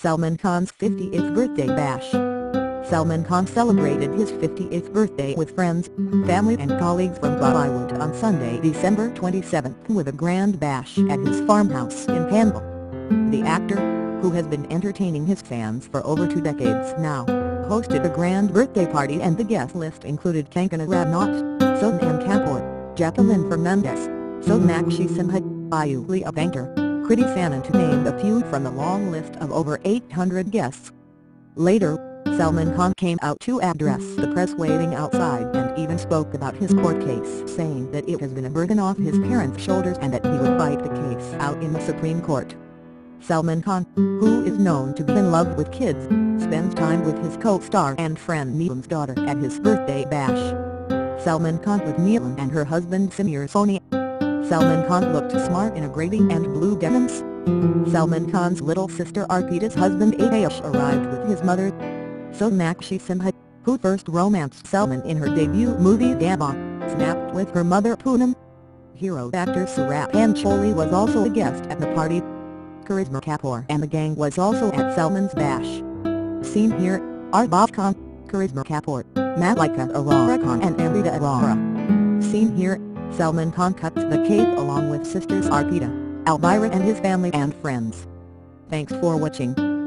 Salman Khan's 50th birthday bash. Salman Khan celebrated his 50th birthday with friends, family and colleagues from Bollywood on Sunday, December 27 with a grand bash at his farmhouse in Panvel. The actor, who has been entertaining his fans for over two decades now, hosted a grand birthday party and the guest list included Kangana Ranaut, Sonam Kapoor, Jacqueline Fernandez, Sonakshi Sinha, Iulia Vantur, Kriti Sanon to name a few from the long list of over 800 guests. Later, Salman Khan came out to address the press waiting outside and even spoke about his court case saying that it has been a burden off his parents' shoulders and that he would fight the case out in the Supreme Court. Salman Khan, who is known to be in love with kids, spends time with his co-star and friend Neelam's daughter at his birthday bash. Salman Khan with Neelam and her husband Samir Soni. Salman Khan looked smart in a gravy and blue denims. Salman Khan's little sister Arpita's husband Ayush arrived with his mother, Sonakshi Sinha, who first romanced Salman in her debut movie Dabangg, snapped with her mother Poonam. Hero actor Sooraj Pancholi was also a guest at the party. Karisma Kapoor and the gang was also at Salman's bash. Seen here, Arbaaz Khan, Karisma Kapoor, Malaika Arora Khan and Amrita Arora. Seen here, Salman Khan cuts the cake along with sisters Arpita, Alvira and his family and friends. Thanks for watching.